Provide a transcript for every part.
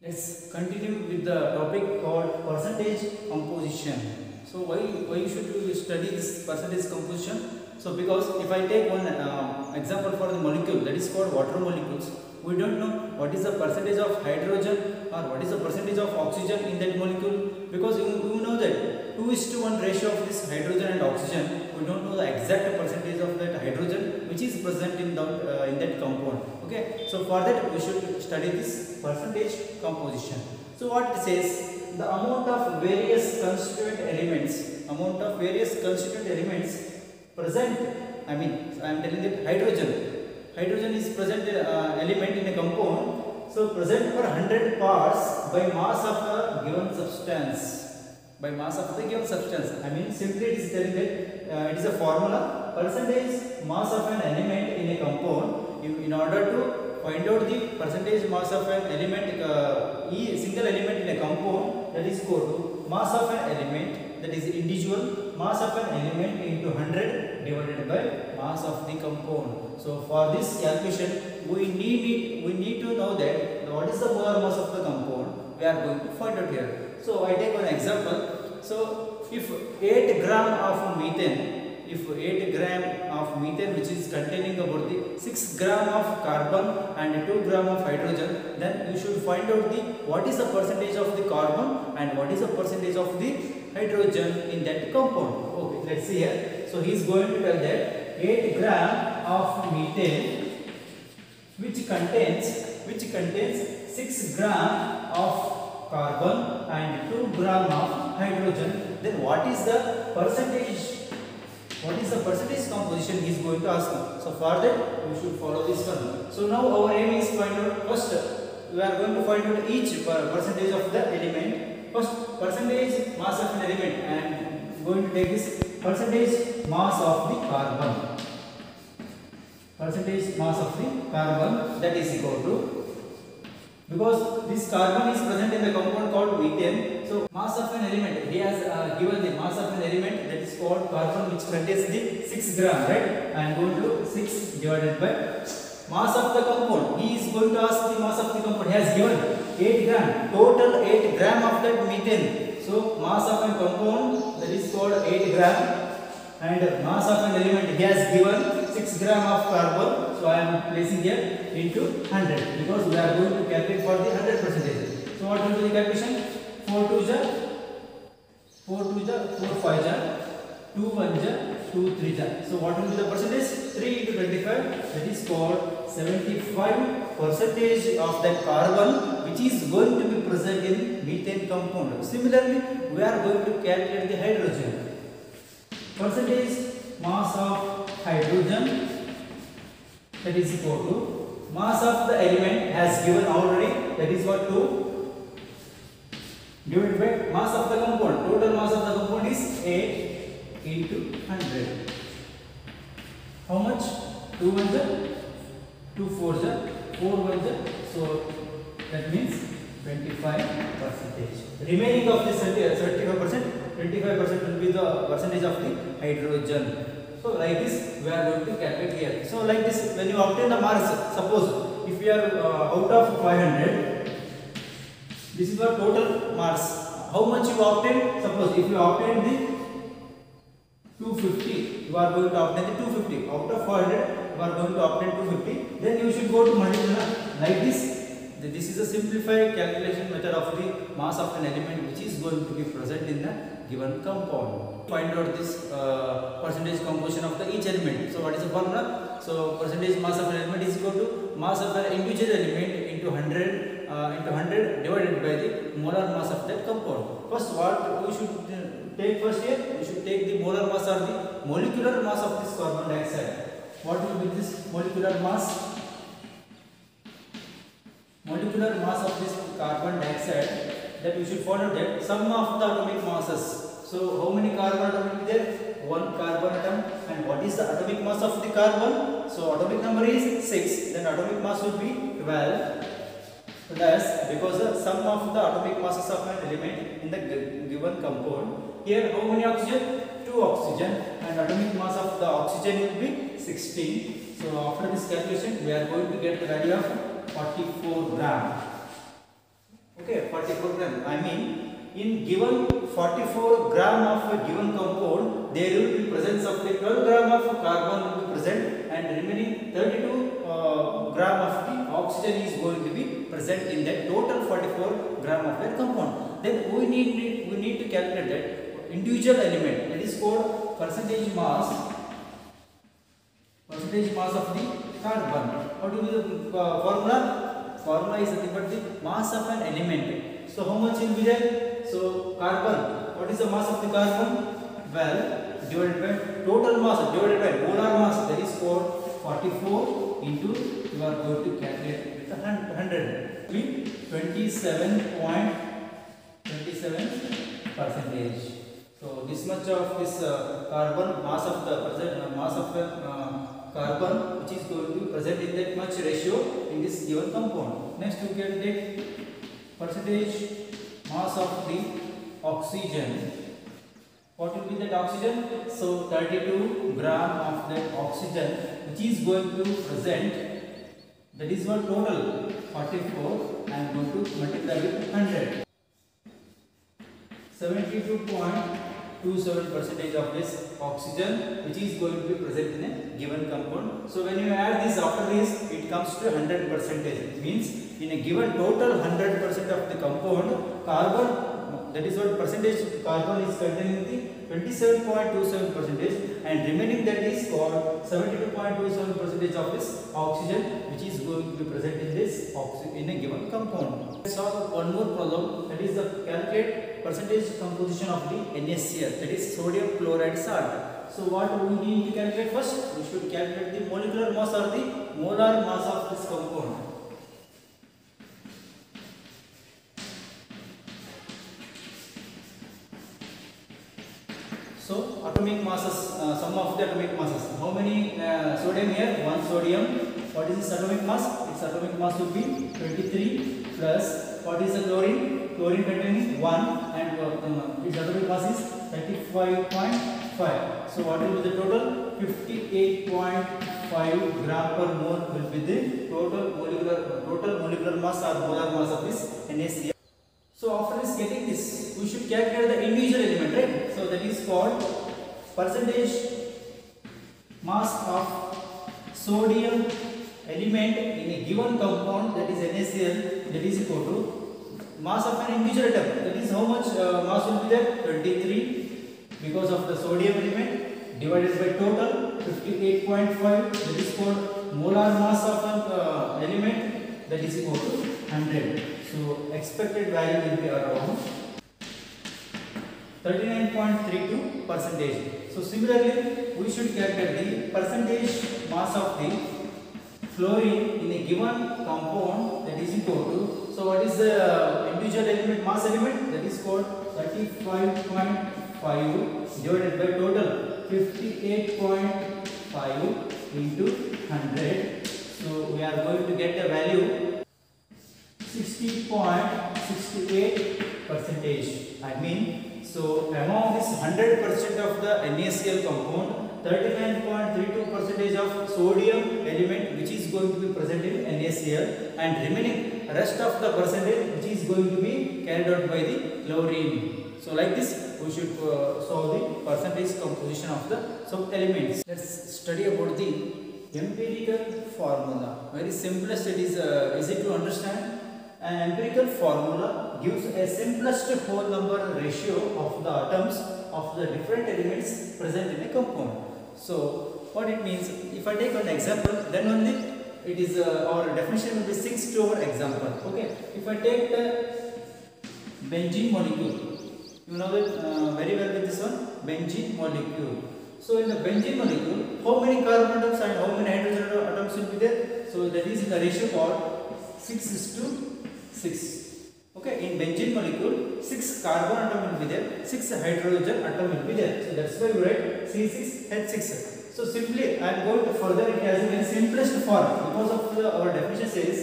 Let's continue with the topic called percentage composition. So why why should you study this percentage composition? So because if I take one uh, example for the molecule that is called water molecules, we don't know what is the percentage of hydrogen or what is the percentage of oxygen in that molecule because you, you know that 2 is to 1 ratio of this hydrogen and oxygen we don't know the exact percentage of that hydrogen which is present in that uh, in that compound okay? So for that we should study this percentage composition. So what it says the amount of various constituent elements amount of various constituent elements present i mean i am telling that hydrogen hydrogen is present uh, element in a compound so present for 100 parts by mass of a given substance by mass of the given substance. I mean simply it is telling that uh, it is a formula. Percentage mass of an element in a compound. In, in order to find out the percentage mass of an element uh, e single element in a compound that is equal to mass of an element that is individual mass of an element into 100 divided by mass of the compound. So for this calculation we need it, we need to know that what is the molar mass of the compound we are going to find out here. So i take one example. So if 8 gram of methane if 8 gram of methane which is containing about the 6 gram of carbon and 2 gram of hydrogen then you should find out the what is the percentage of the carbon and what is the percentage of the hydrogen in that compound. Okay let's see here. So he is going to tell that 8 gram of methane which contains which contains 6 gram of carbon and 2 gram of hydrogen then what is the percentage? What is the percentage composition he is going to ask? You so for that you should follow this one. So now our aim is find out first we are going to find out each percentage of the element. First percentage mass of an element and going to take this percentage mass of the carbon. Percentage mass of the carbon that is equal to because this carbon is present in the compound called methane so mass of an element he has uh, given the mass of an element that is called carbon which contains the 6 gram right? I am going to 6 divided by mass of the compound. He is going to ask the mass of the compound. He has given 8 gram total 8 gram of that methane. So mass of a compound that is called 8 gram. And mass of an element he has given 6 gram of carbon. So i am placing here into 100 because we are going to calculate for the 100 percentage. So what will be the calculation 4 2 ja 4 2 ja 4 5 ja 2 1 ja 2 3 ja so what will be the percentage? 3 into 25 that is called 75 percentage of that carbon which is going to be present in methane compound. Similarly we are going to calculate the hydrogen. Percentage mass of hydrogen that is equal to mass of the element has given already that is what 2 divided by mass of the compound total mass of the compound is 8 into 100 how much 2 1 2 fours are 4 4 1 so that means 25 percentage remaining of this 35 percent 25 percent will be the percentage of the hydrogen so like this we are going to calculate here so like this when you obtain the marks suppose if you are uh, out of 500 this is the total marks how much you obtain suppose if you obtain the 250 you are going to obtain the 250 out of 400 you are going to obtain 250 then you should go to multiply like this this is a simplified calculation method of the mass of an element which is going to be present in the given compound find out this uh, percentage composition of the each element so what is the formula so percentage mass of an element is equal to mass of an individual element into 100 uh, into 100 divided by the molar mass of that compound. First what we should take first here? We should take the molar mass or the molecular mass of this carbon dioxide. What will be this molecular mass? Molecular mass of this carbon dioxide that we should follow that sum of the atomic masses. So how many carbon atom will be there? One carbon atom. And what is the atomic mass of the carbon? So atomic number is 6 then atomic mass will be 12 plus because the sum of the atomic masses of an element in the given compound here how many oxygen? 2 oxygen and atomic mass of the oxygen will be 16 so after this calculation we are going to get the value of 44 gram. Okay, 44 gram. I mean, in given 44 gram of a given compound, there will be presence of the 12 gram of carbon will be present and remaining 32 uh, gram of the oxygen is going to be present in that total 44 gram of that compound. Then we need we need to calculate that individual element that is called percentage mass percentage mass of the carbon. What will be the uh, formula? Formula is nothing but the mass of an element. So how much will be there? So carbon. What is the mass of the carbon? Well, divided by total mass divided by molar mass that is called 44 into you are going to calculate 100 be 27.27 percentage. So this much of this uh, carbon mass of the present uh, mass of the uh, carbon which is going to be present in that much ratio in this given compound. Next we can take percentage mass of the oxygen. What will be that oxygen? So 32 gram of that oxygen which is going to present that is what total 44 I am going to multiply with 100. 72.27 percentage of this oxygen which is going to be present in a given compound. So when you add this after this it comes to 100 percentage. It means in a given total 100 percent of the compound carbon that is what percentage of carbon is contained in the 27.27 percentage and remaining that is called 72.27 percentage of this oxygen which is going to be present in this oxygen in a given compound. Let's solve one more problem that is the calculate percentage composition of the NaCl that is sodium chloride salt. So what we need to calculate first? We should calculate the molecular mass or the molar mass of this compound. Masses, uh, sum of the atomic masses. How many uh, sodium here? One sodium. What is this atomic mass? Its atomic mass would be 23 plus. What is the chlorine? Chlorine containing 1 and uh, its atomic mass is 35.5. So what will be the total? 58.5 gram per mole will be the total molecular total molecular mass or molar mass of this NaCl. So after this getting this, we should calculate the individual element, right? So that is called percentage mass of sodium element in a given compound that is NaCl that is equal to mass of an individual atom. That is how much uh, mass will be there? 23 because of the sodium element divided by total 58.5 that is called molar mass of an uh, element that is equal to 100. So expected value will be around 39.32 percentage. So similarly, we should calculate the percentage mass of the fluorine in a given compound that is equal to. So what is the individual element mass element? That is called 35.5 divided by total 58.5 into 100. So we are going to get a value 60.68 percentage. I mean, so among this 100 percent of the NaCl compound, 39.32 percentage of sodium element which is going to be present in NaCl and remaining rest of the percentage which is going to be carried out by the chlorine. So like this, we should uh, solve the percentage composition of the sub elements. Let's study about the empirical formula. Very simplest it is uh, easy to understand. An empirical formula gives a simplest whole number ratio of the atoms of the different elements present in a compound. So what it means, if I take an example, then only it is uh, our definition will be 6 to our example. Okay, if I take the benzene molecule, you know that uh, very well with this one, benzene molecule. So in the benzene molecule, how many carbon atoms and how many hydrogen atoms will be there? So that is the ratio called 6 is to 6. Okay, in benzene molecule, 6 carbon atom will be there, 6 hydrogen atom will be there. So that's why we write C6H6. So simply I am going to further it as a simplest form because of the, our definition says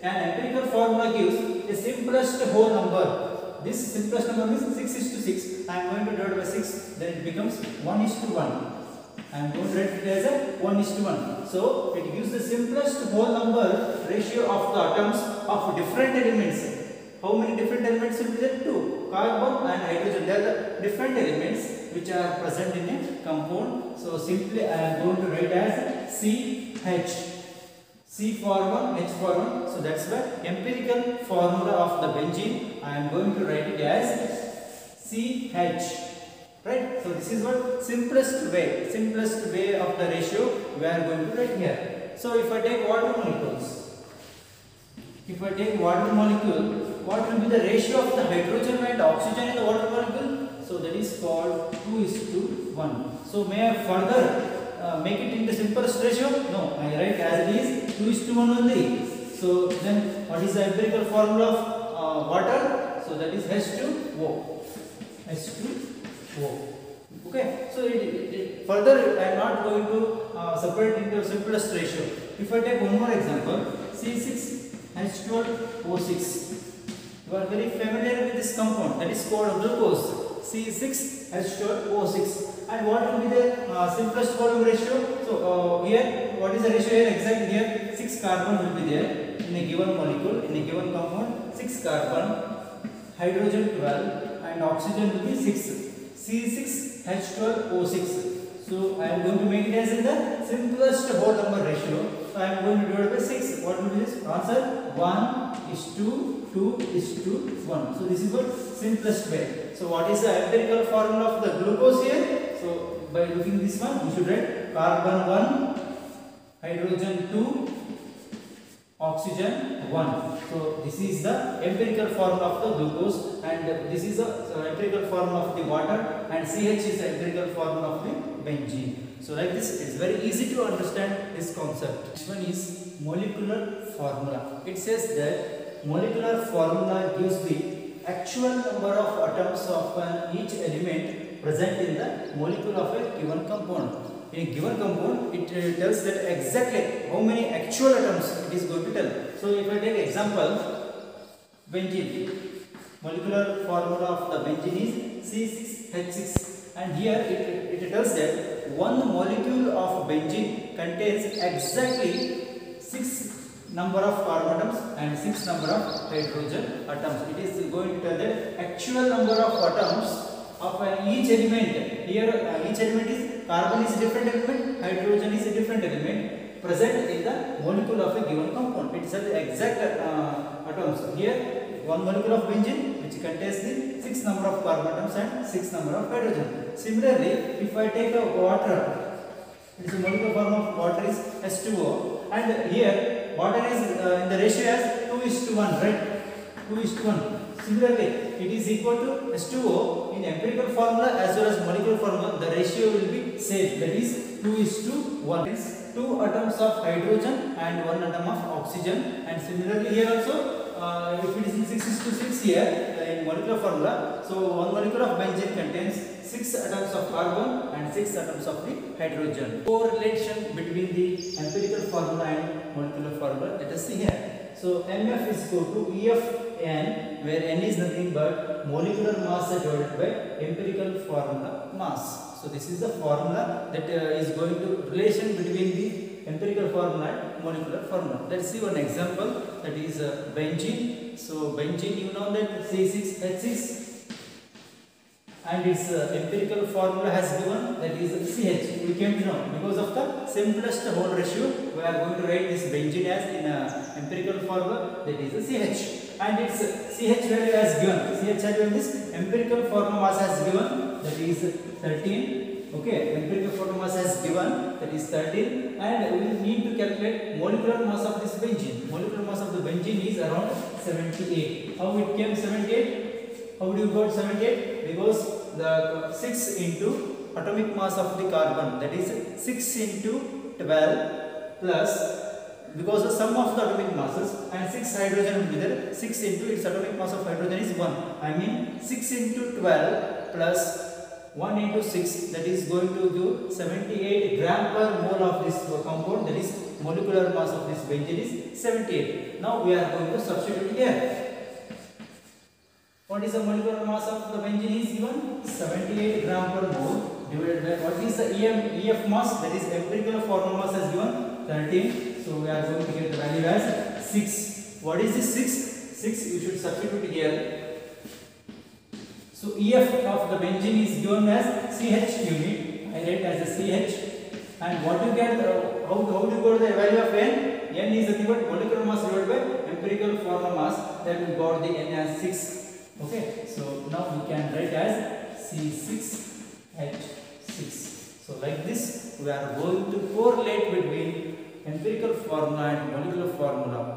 an empirical formula gives the simplest whole number. This simplest number means 6 is to 6. I am going to divide by 6, then it becomes 1 is to 1. I am going to write it as a 1 is to 1. So it gives the simplest whole number ratio of the atoms of different elements. How many different elements will be there? Two. Carbon and hydrogen. They are the different elements which are present in a compound. So simply I am going to write as CH. C for one, H for one. So that's why empirical formula of the benzene. I am going to write it as CH. Right? So this is what simplest way, simplest way of the ratio we are going to write here. So if I take water molecules, if I take water molecule, what will be the ratio of the hydrogen and oxygen in the water molecule? So that is called 2 is to 1. So may I further uh, make it in the simplest ratio? No, I write as it is 2 is to 1 only. So then what is the empirical formula of uh, water? So that is H2O. H2O. Okay, so it, it, further I am not going to uh, separate into simplest ratio. If I take one more example, C6H12O6. You are very familiar with this compound that is called glucose. C6H12O6. And what will be the uh, simplest volume ratio? So uh, here, what is the ratio here? Exactly here, 6 carbon will be there in a given molecule, in a given compound. 6 carbon, hydrogen 12 and oxygen will be 6. C6H12O6. So I am going to make it as in the simplest whole number ratio. So I am going to divide by 6. What will be this? Answer 1 is to 2 is to 1. So this is the simplest way. So what is the empirical formula of the glucose here? So by looking this one, we should write carbon 1, hydrogen 2, oxygen 1. So this is the empirical formula of the glucose and this is the empirical formula of the water and CH is the empirical formula of the benzene. So like this it is very easy to understand this concept. Next one is molecular formula. It says that molecular formula gives the actual number of atoms of uh, each element present in the molecule of a given compound in a given compound, it uh, tells that exactly how many actual atoms it is going to tell. So, if I take example, benzene, molecular formula of the benzene is C6H6 and here it, it tells that one molecule of benzene contains exactly 6 number of carbon atoms and 6 number of hydrogen atoms. It is going to tell the actual number of atoms of each element. Here uh, each element is carbon is a different element, hydrogen is a different element present in the molecule of a given compound. It is the exact uh, atoms. Here one molecule of benzene which contains the 6 number of carbon atoms and 6 number of hydrogen. Similarly, if I take a water, it is a molecular form of water is H2O and here water is uh, in the ratio as 2 is to 1, right? 2 is to 1. Similarly, it is equal to H2O in empirical formula as well as molecular formula. The ratio will be same. That is 2 is to 1. Is 2 atoms of hydrogen and 1 atom of oxygen. And similarly here also, uh, if it is in 6 is to 6 here uh, in molecular formula, so one molecule of benzene contains 6 atoms of carbon and 6 atoms of the hydrogen. Correlation between the empirical formula and molecular formula. Let us see here. So MF is equal to EFN where N is nothing but molecular mass divided by empirical formula mass. So this is the formula that uh, is going to relation between the empirical formula and molecular formula. Let's see one example that is uh, benzene. So benzene you know that C6H6 and its uh, empirical formula has given that is CH. We came to know because of the simplest whole ratio we are going to write this benzene as in uh, empirical formula that is CH and its CH value has given CH value in this empirical formula has given that is 13 okay empirical formula mass has given that is 13 and we need to calculate molecular mass of this benzene. Molecular mass of the benzene is around 78 how it came 78 how do you got 78 because the 6 into atomic mass of the carbon that is 6 into 12 plus because the sum of the atomic masses and 6 hydrogen will be there 6 into its atomic mass of hydrogen is 1 I mean 6 into 12 plus 1 into 6 that is going to give 78 gram per mole of this compound that is molecular mass of this benzene is 78 now we are going to substitute here. What is the molecular mass of the benzene is given? 78 gram per mole divided by what is the EM, EF mass? That is empirical formula mass as given 13 so we are going to get the value as 6 what is this 6 6 you should substitute here so EF of the benzene is given as CH unit. I write as a CH and what you get uh, how, how do you got the value of N? N is nothing but molecular mass divided by empirical formula mass. That we got the N as 6 okay so now we can write as C6H6 so like this we are going to correlate between empirical formula and molecular formula